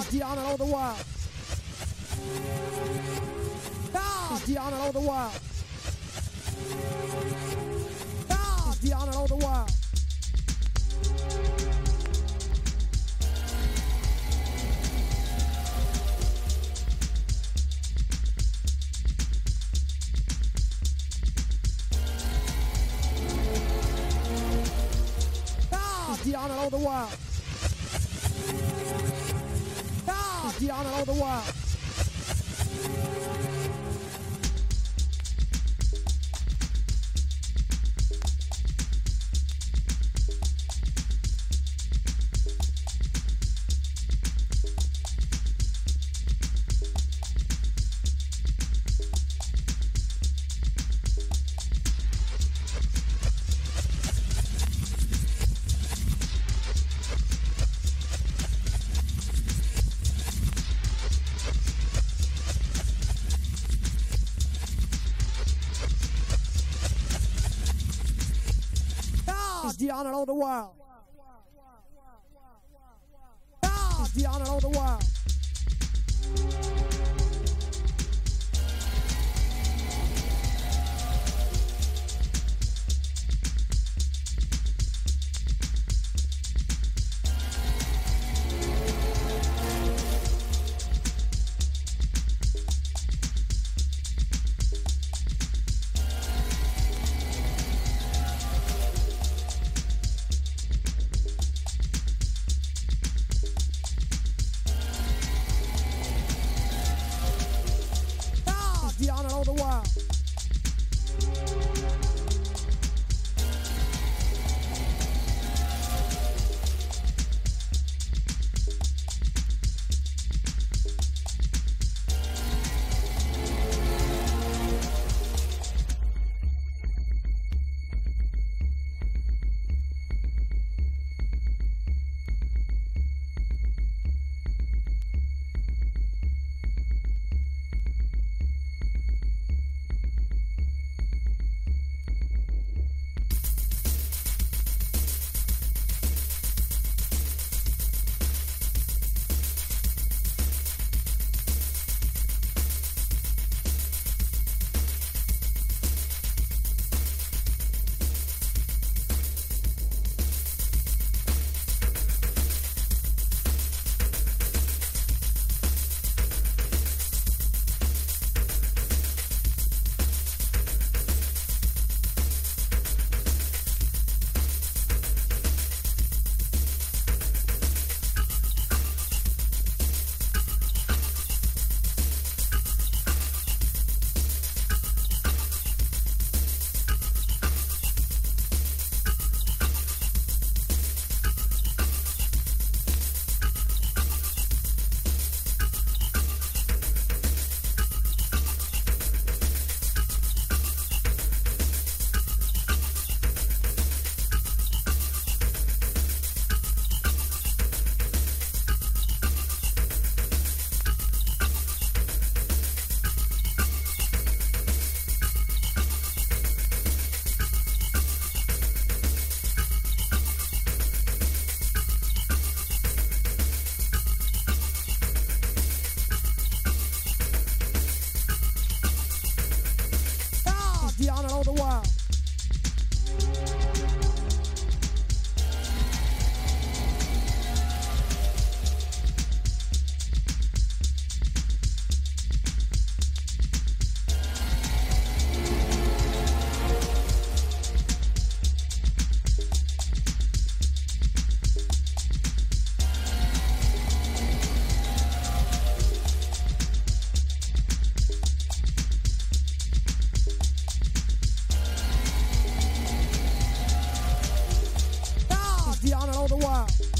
is Diana all the while. Ah! Now is Diana all the while. Ah! Now is Diana all the while. Ah! Diana all the while. It's Diana all the while. Honor of the world. That's the honor of the world. Diana all the while. Diana all the while. the wild.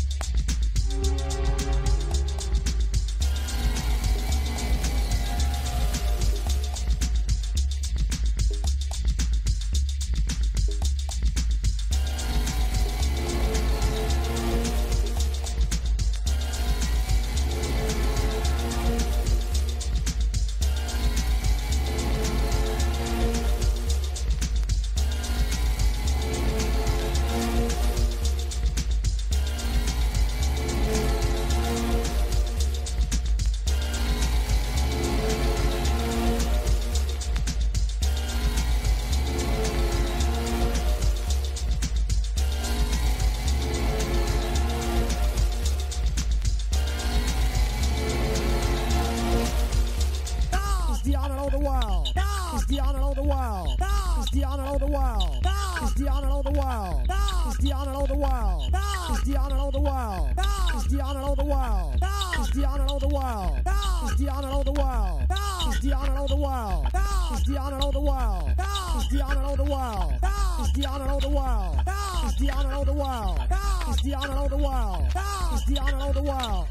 the honor of the world. No. It's the honor of the world. No. It's the honor of the world. No. It's the honor of the world. No. It's the honor of the world. No. It's the honor of the world. No. It's the honor of the world. No. It's the honor of the world. No. It's the honor of the world. No. It's the honor of the world. No. It's the honor of the world. No. It's the honor of the world. No. It's the honor of the world. No. It's the honor of the world. No. It's the honor of the world. It's the honor of the world.